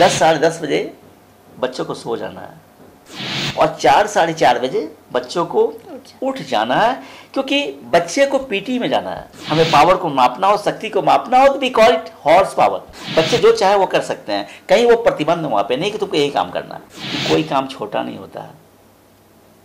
दस साढ़े दस बजे बच्चों को सो जाना है। और चार साढ़े चार बजे बच्चों को उठ जाना। है क्योंकि बच्चे को पीटी में जाना है। हमें पावर को मापना हो शक्ति को मापना हो तो we call it horse power बच्चे जो चाहे वो कर सकते हैं। कहीं वो प्रतिबंध वहाँ पे नहीं कि तुमको यही काम करना है। कोई काम छोटा नहीं होता है।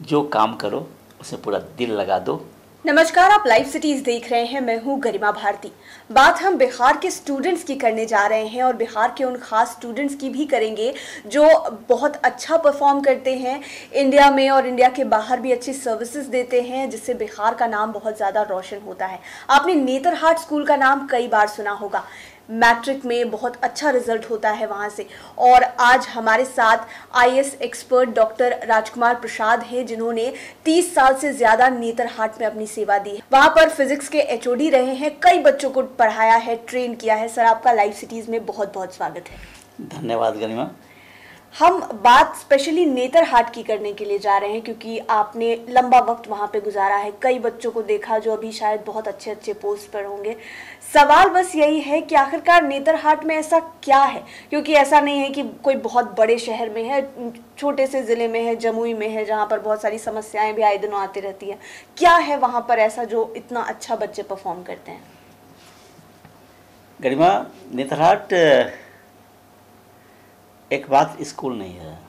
जो काम करो उसे पूरा दिल लगा दो। नमस्कार, आप लाइव सिटीज़ देख रहे हैं, मैं हूँ गरिमा भारती। बात हम बिहार के स्टूडेंट्स की करने जा रहे हैं और बिहार के उन खास स्टूडेंट्स की भी करेंगे, जो बहुत अच्छा परफॉर्म करते हैं। इंडिया में और इंडिया के बाहर भी अच्छी सर्विसेज़ देते हैं, जिससे बिहार का नाम बहुत ज़्यादा रोशन होता है। आपने नेतरहाट स्कूल का नाम कई बार सुना होगा। मैट्रिक में बहुत अच्छा रिज़ल्ट होता है वहाँ से। और आज हमारे साथ IAS expert doctor Rajkumar Prasad हैं, जिन्होंने 30 साल से ज़्यादा नेतरहाट में अपनी सेवा दी है। वहाँ पर फिजिक्स के एचओडी रहे हैं, कई बच्चों को पढ़ाया है, ट्रेन किया है। सर, आपका लाइव सिटीज़ में बहुत बहुत स्वागत है। धन्यवाद गरिमा हम बात स्पेशली नेतरहाट की करने के लिए जा रहे हैं, क्योंकि आपने लंबा वक्त वहाँ पे गुजारा है। कई बच्चों को देखा जो अभी शायद बहुत अच्छे अच्छे पोस्ट पर होंगे। सवाल बस यही है कि आखिरकार नेतरहाट में ऐसा क्या है? क्योंकि ऐसा नहीं है कि कोई बहुत बड़े शहर में है, छोटे से ज़िले में है, जमुई में है, जहाँ पर बहुत सारी समस्याएँ भी आए दिनों आती रहती हैं। क्या है वहाँ पर ऐसा जो इतना अच्छा बच्चे परफॉर्म करते हैं? गरिमा नेतरहाट एक बात स्कूल नहीं है।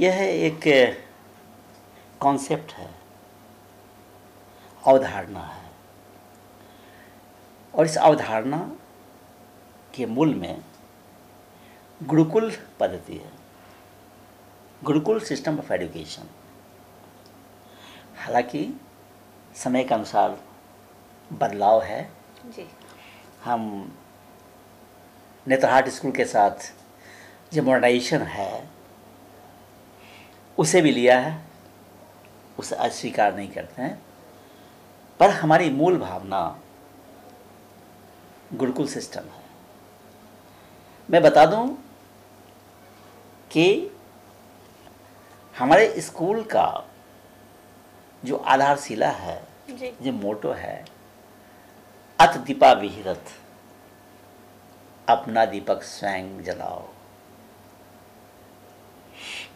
यह एक कॉन्सेप्ट है अवधारणा है। और इस अवधारणा के मूल में गुरुकुल पद्धति है। गुरुकुल सिस्टम ऑफ़ एजुकेशन हालाँकि समय के अनुसार बदलाव है। जी। हम नेत्रहाट स्कूल के साथ जो मॉडर्नाइजेशन है उसे भी लिया है उसे अस्वीकार नहीं करते हैं। पर हमारी मूल भावना गुरुकुल सिस्टम है। मैं बता दूँ कि हमारे स्कूल का जो आधारशिला है जी। जो मोटो है अत दीपा विहिरत अपना दीपक स्वयं जलाओ।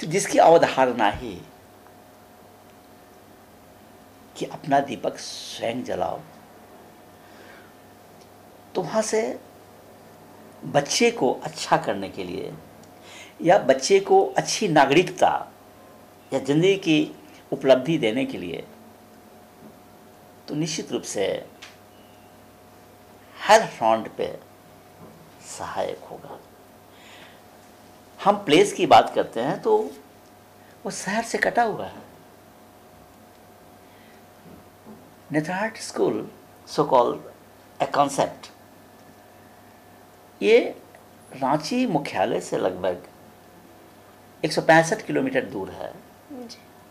तो जिसकी अवधारणा ही कि अपना दीपक स्वयं जलाओ। तो वहाँ से बच्चे को अच्छा करने के लिए या बच्चे को अच्छी नागरिकता या ज़िंदगी की उपलब्धि देने के लिए तो निश्चित रूप से हर फ्रंट पे सहायक होगा। हम प्लेस की बात करते हैं तो वो शहर से कटा हुआ है। Netarhat school so called a concept ये रांची मुख्यालय से लगभग एक सौ पैंसठ किलोमीटर दूर है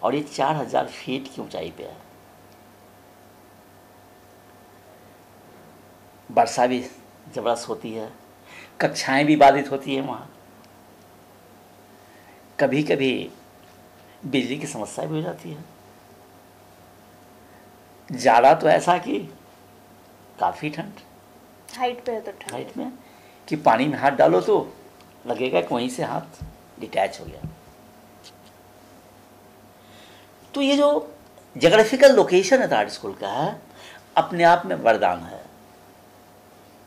और ये 4000 फीट की ऊंचाई पे है। वर्षा भी ज़बरदस्त होती है। कक्षाएँ भी बाधित होती है वहाँ। कभी कभी बिजली की समस्या भी हो जाती है। जाड़ा तो ऐसा कि काफ़ी ठंड। हाइट पे है तो ठंड। हाइट में? कि पानी में हाथ डालो तो लगेगा कि वहीं से हाथ डिटैच हो गया। तो ये जो जोग्राफिकल लोकेशन है आर्ट स्कूल का है अपने आप में वरदान है।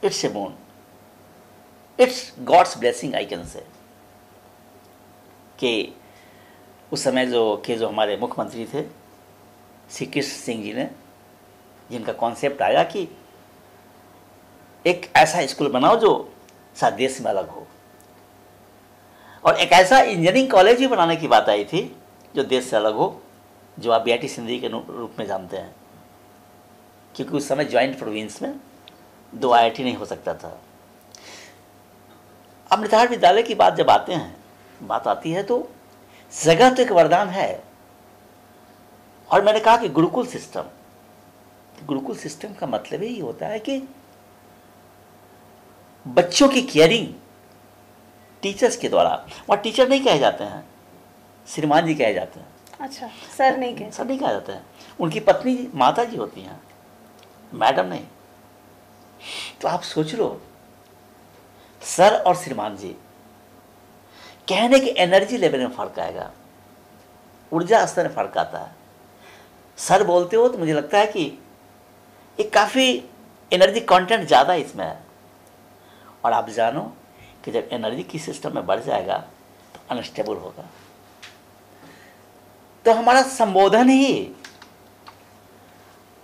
It's a boon it's God's blessing I can say कि उस समय जो, के जो हमारे मुख्यमंत्री थे श्री कृष्ण सिंह जी ने, जिनका कॉन्सेप्ट आया कि एक ऐसा स्कूल बनाओ जो साथ देश में अलग हो। और एक ऐसा इंजीनियरिंग कॉलेज भी बनाने की बात आई थी, जो देश से अलग हो, जो आप बी आई टी सिंधी के रूप में जानते हैं। क्योंकि उस समय ज्वाइंट प्रोविंस में दो आईआईटी नहीं हो सकता था। अब नितार विद्यालय की बात जब आते हैं बात आती है तो जगह तो एक वरदान है। और मैंने कहा कि गुरुकुल सिस्टम गुरुकुल सिस्टम का मतलब ही होता है कि बच्चों की केयरिंग टीचर्स के द्वारा वहाँ टीचर नहीं कहे जाते हैं श्रीमान जी कहे जाते हैं। अच्छा सर नहीं कह सब नहीं कहा जाता है। उनकी पत्नी माता जी होती हैं मैडम नहीं। तो आप सोच लो सर और श्रीमान जी। कहने की एनर्जी लेवल में फ़र्क आएगा। ऊर्जा स्तर में फ़र्क आता है। सर बोलते हो तो मुझे लगता है कि ये काफ़ी एनर्जी कंटेंट ज़्यादा इसमें। है और आप जानो कि जब एनर्जी की सिस्टम में बढ़ जाएगा तो अनस्टेबल होगा। तो हमारा संबोधन ही,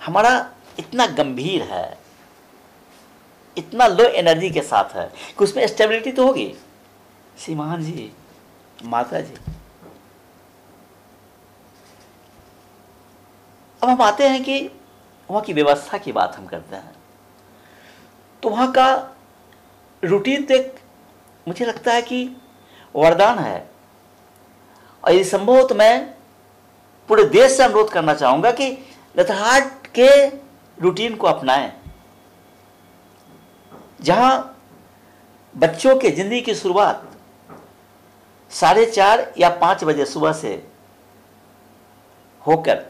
हमारा इतना गंभीर है। इतना लो एनर्जी के साथ है कि उसमें स्टेबिलिटी तो होगी। श्रीमान जी, माता जी। अब हम आते हैं कि वहाँ की व्यवस्था की बात हम करते हैं। तो वहाँ का रूटीन तो एक मुझे लगता है कि वरदान है। और यदि संभव हो तो मैं पूरे देश से अनुरोध करना चाहूँगा कि लतहाट के रूटीन को अपनाएँ। जहाँ बच्चों के ज़िंदगी की शुरुआत साढ़े चार या पाँच बजे सुबह से होकर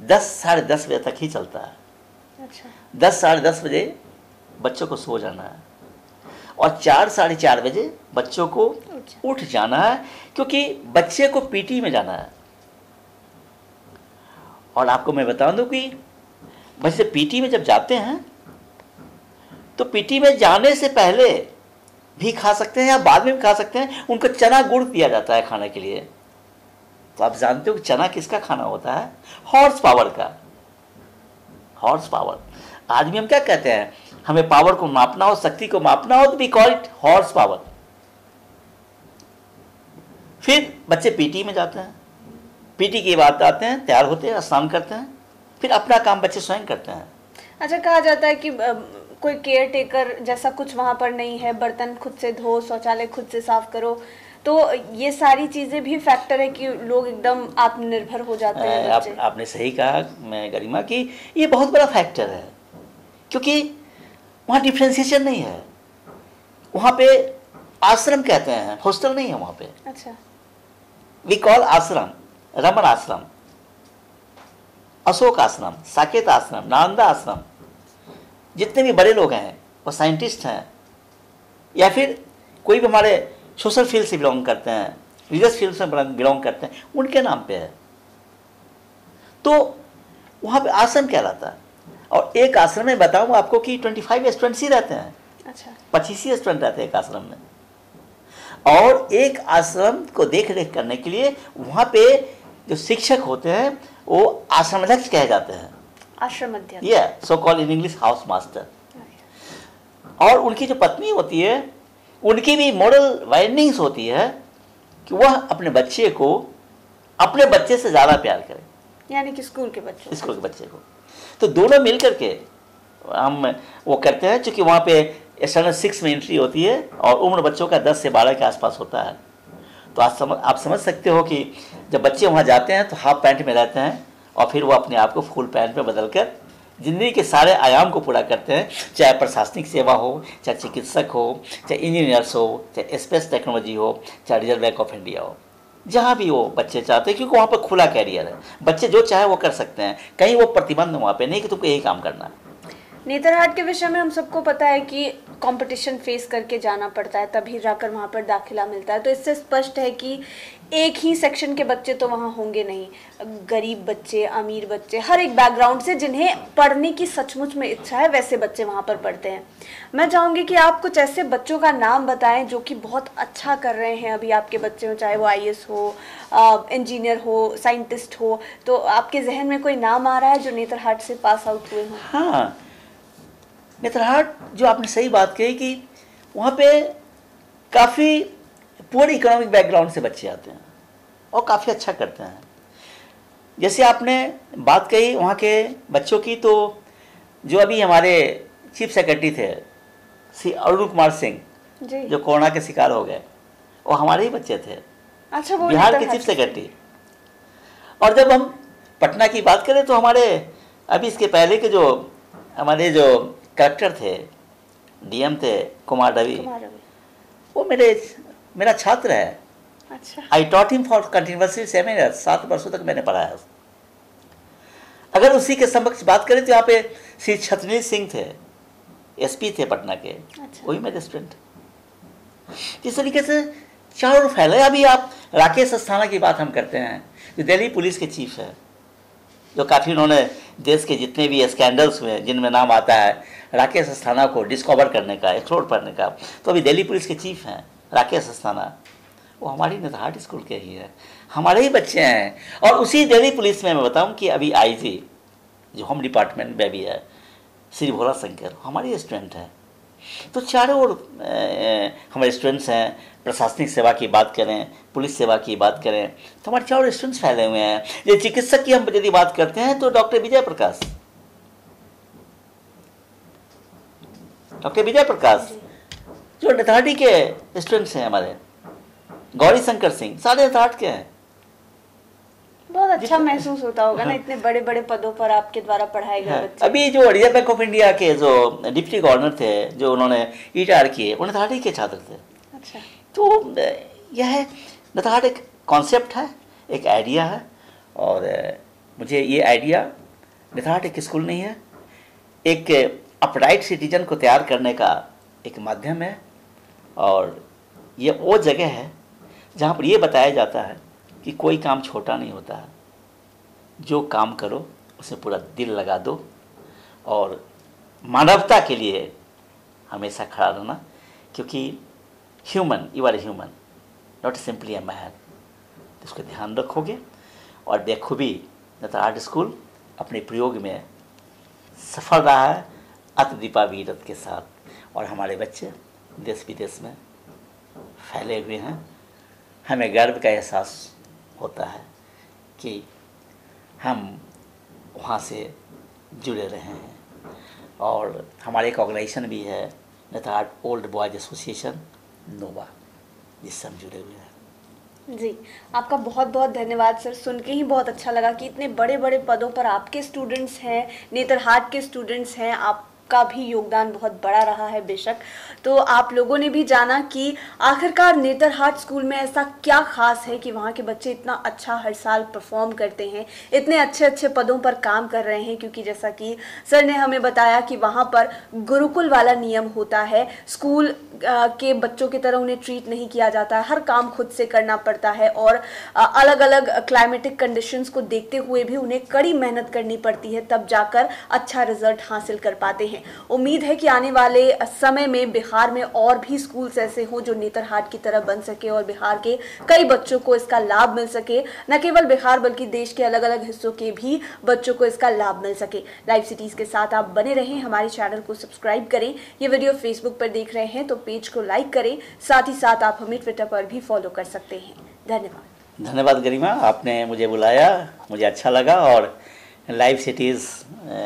दस साढ़े दस बजे तक ही चलता है। अच्छा। दस साढ़े दस बजे बच्चों को सो जाना है और चार साढ़े चार बजे बच्चों को अच्छा। उठ जाना है क्योंकि बच्चे को पीटी में जाना है। और आपको मैं बता दूँ कि बच्चे पीटी में जब जाते हैं तो पीटी में जाने से पहले भी खा सकते हैं या बाद में भी खा सकते हैं, उनको चना गुड़ दिया जाता है खाने के लिए। तो आप जानते हो कि चना किसका खाना होता है? हॉर्स पावर का। हॉर्स पावर भी हम क्या कहते हैं? हमें पावर को मापना हो, शक्ति को मापना हो तो we call it horse power फिर बच्चे पीटी में जाते हैं। पीटी के बाद आते हैं, तैयार होते हैं, स्नान करते हैं, फिर अपना काम बच्चे स्वयं करते हैं। अच्छा कहा जाता है कि कोई केयर टेकर जैसा कुछ वहाँ पर नहीं है बर्तन खुद से धो शौचालय खुद से साफ़ करो तो ये सारी चीज़ें भी फैक्टर है कि लोग एकदम आत्मनिर्भर हो जाते हैं आप, आपने सही कहा मैं गरिमा कि ये बहुत बड़ा फैक्टर है क्योंकि वहाँ डिफ्रेंसिएशन नहीं है। वहाँ पे आश्रम कहते हैं हॉस्टल नहीं है वहाँ पे। अच्छा। वी कॉल आश्रम रमन आश्रम अशोक आश्रम साकेत आश्रम नालंदा आश्रम जितने भी बड़े लोग हैं वो साइंटिस्ट हैं या फिर कोई भी हमारे सोशल फ़ील्ड से बिलोंग करते हैं रिलीजियस फ़ील्ड से बिलोंग करते हैं उनके नाम पे है। तो वहाँ पे आश्रम कहलाता है। और एक आश्रम में बताऊँ आपको कि ट्वेंटी फाइव स्टूडेंट्स ही रहते हैं। अच्छा। पच्चीस ही स्टूडेंट रहते हैं एक आश्रम में। और एक आश्रम को देख रेख करने के लिए वहाँ पे जो शिक्षक होते हैं वो आश्रम अध्यक्ष कहे जाते हैं। आश्रम अध्यक्ष ये so called in English house master और उनकी जो पत्नी होती है उनकी भी मॉरल वाइंडिंग्स होती है कि वह अपने बच्चे को अपने बच्चे से ज़्यादा प्यार करे। यानी कि स्कूल के बच्चों स्कूल के बच्चे को। तो दोनों मिल करके हम वो करते हैं क्योंकि वहाँ पे स्टैंडर्ड सिक्स में एंट्री होती है और उम्र बच्चों का दस से बारह के आसपास होता है। तो आप समझ आप समझ सकते हो कि जब बच्चे वहाँ जाते हैं तो हाफ़ पैंट में रहते हैं और फिर वो अपने आप को फूल पैंट में बदल कर ज़िंदगी के सारे आयाम को पूरा करते हैं, चाहे प्रशासनिक सेवा हो, चाहे चिकित्सक हो, चाहे इंजीनियर्स हो, चाहे स्पेस टेक्नोलॉजी हो, चाहे रिज़र्व बैंक ऑफ़ इंडिया हो। जहाँ भी वो बच्चे चाहते हैं, क्योंकि वहाँ पर खुला कैरियर है। बच्चे जो चाहे वो कर सकते हैं। कहीं वो प्रतिबंध वहाँ पे नहीं कि तुमको यही काम करना है। नेतरहाट के विषय में हम सबको पता है कि कंपटीशन फेस करके जाना पड़ता है, तभी जाकर वहाँ पर दाखिला मिलता है। तो इससे स्पष्ट है कि एक ही सेक्शन के बच्चे तो वहाँ होंगे नहीं। गरीब बच्चे, अमीर बच्चे, हर एक बैकग्राउंड से जिन्हें पढ़ने की सचमुच में इच्छा है, वैसे बच्चे वहाँ पर पढ़ते हैं। मैं चाहूँगी कि आप कुछ ऐसे बच्चों का नाम बताएँ जो कि बहुत अच्छा कर रहे हैं अभी आपके बच्चे हो, चाहे वो आई हो इंजीनियर हो साइंटिस्ट हो। तो आपके जहन में कोई नाम आ रहा है जो नेतरहाट से पास आउट हुए हों? हाँ नेतरहाट जो आपने सही बात कही कि वहाँ पे काफ़ी पुअर इकोनॉमिक बैकग्राउंड से बच्चे आते हैं और काफ़ी अच्छा करते हैं। जैसे आपने बात कही वहाँ के बच्चों की तो जो अभी हमारे चीफ सेक्रेटरी थे श्री अरुण कुमार सिंह जो। कोरोना के शिकार हो गए वो हमारे ही बच्चे थे। अच्छा वो बिहार के चीफ सेक्रेटरी और जब हम पटना की बात करें तो हमारे अभी इसके पहले के जो हमारे जो कलेक्टर थे डीएम थे कुमार रवि। वो मेरे मेरा छात्र है। अच्छा। I taught him for continuously seven years सात वर्षों तक मैंने पढ़ाया अगर उसी के समक्ष बात करें तो यहाँ पे श्री छतनील सिंह थे एसपी थे पटना के। अच्छा। वही मेरे स्टूडेंट इस तरीके से चारों फैले अभी आप राकेश अस्थाना की बात हम करते हैं जो दिल्ली पुलिस के चीफ है। जो काफ़ी उन्होंने देश के जितने भी स्कैंडल्स हुए जिनमें नाम आता है, राकेश अस्थाना को डिस्कवर करने का एक्सप्लोर करने का तो अभी दिल्ली पुलिस के चीफ हैं, राकेश अस्थाना। वो हमारी नतहाट स्कूल के ही है। हमारे ही बच्चे हैं। और उसी दिल्ली पुलिस में मैं बताऊँ कि अभी आईजी जो होम डिपार्टमेंट में भी है, श्री भोला शंकर, हमारी स्टूडेंट है। तो चारों ओर हमारे स्टूडेंट्स हैं, प्रशासनिक सेवा की बात करें, पुलिस सेवा की बात करें तो हमारे चारों स्टूडेंट्स फैले हुए हैं। ये चिकित्सक की हम यदि बात करते हैं तो डॉक्टर विजय प्रकाश डॉक्टर विजय प्रकाश जो नथाटी के स्टूडेंट्स हैं हमारे गौरी शंकर सिंह सारे नथाट के हैं। बहुत अच्छा महसूस होता होगा ना इतने बड़े बड़े पदों पर आपके द्वारा पढ़ाए गए हाँ, बच्चे। अभी जो रिज़र्व बैंक ऑफ़ इंडिया के जो डिप्टी गवर्नर थे जो उन्होंने ईटार किए वो नथाटी के छात्र थे। अच्छा। तो यह नथाट एक कॉन्सेप्ट है एक आइडिया है और मुझे ये आइडिया नथाट एक स्कूल नहीं है। एक अपराइट सिटीजन को तैयार करने का एक माध्यम है और ये वो जगह है जहाँ पर ये बताया जाता है कि कोई काम छोटा नहीं होता जो काम करो, उसे पूरा दिल लगा दो और मानवता के लिए हमेशा खड़ा रहना, क्योंकि human you are human not simply a man इसको ध्यान रखोगे और बेखूबी नता आर्ट स्कूल अपने प्रयोग में सफल रहा है अतदीपा वीरत के साथ। और हमारे बच्चे देश विदेश में फैले हुए हैं। हमें गर्व का एहसास होता है कि हम वहाँ से जुड़े रहे हैं। और हमारे एक ऑर्गेनाइजेशन भी है नथाट ओल्ड बॉयज़ एसोसिएशन नोवा जिससे हम जुड़े हुए हैं। जी, आपका बहुत बहुत धन्यवाद, सर। सुन के ही बहुत अच्छा लगा कि इतने बड़े बड़े पदों पर आपके स्टूडेंट्स हैं, नेतरहाट के स्टूडेंट्स हैं आपका भी योगदान बहुत बड़ा रहा है बेशक। तो आप लोगों ने भी जाना कि आखिरकार नेतरहाट स्कूल में ऐसा क्या खास है कि वहाँ के बच्चे इतना अच्छा हर साल परफॉर्म करते हैं, इतने अच्छे अच्छे पदों पर काम कर रहे हैं, क्योंकि जैसा कि सर ने हमें बताया कि वहाँ पर गुरुकुल वाला नियम होता है, स्कूल के बच्चों की तरह उन्हें ट्रीट नहीं किया जाता है हर काम खुद से करना पड़ता है और अलग अलग क्लाइमेटिक कंडीशंस को देखते हुए भी उन्हें कड़ी मेहनत करनी पड़ती है, तब जाकर अच्छा रिज़ल्ट हासिल कर पाते हैं। उम्मीद है कि आने वाले समय में बिहार में और भी स्कूल्स ऐसे हों जो नेतरहाट की तरह बन सके और बिहार के कई बच्चों को इसका लाभ मिल सके। न केवल बिहार, बल्कि देश के अलग अलग हिस्सों के भी बच्चों को इसका लाभ मिल सके। लाइव सिटीज़ के साथ आप बने रहें, हमारे चैनल को सब्सक्राइब करें। ये वीडियो फेसबुक पर देख रहे हैं तो पेज को लाइक करें। साथ ही साथ आप हमें ट्विटर पर भी फॉलो कर सकते हैं। धन्यवाद। धन्यवाद गरिमा, आपने मुझे बुलाया, मुझे अच्छा लगा और लाइव सिटीज़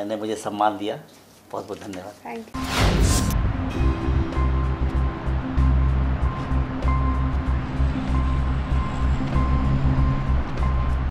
ने मुझे सम्मान दिया। बहुत बहुत धन्यवाद। Thank you